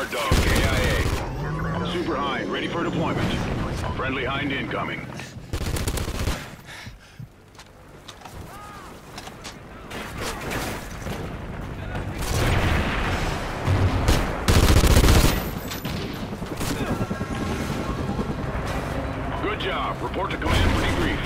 guard dog, KIA. Super Hind, ready for deployment. Friendly Hind incoming. Good job. Report to command for debrief.